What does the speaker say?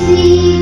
see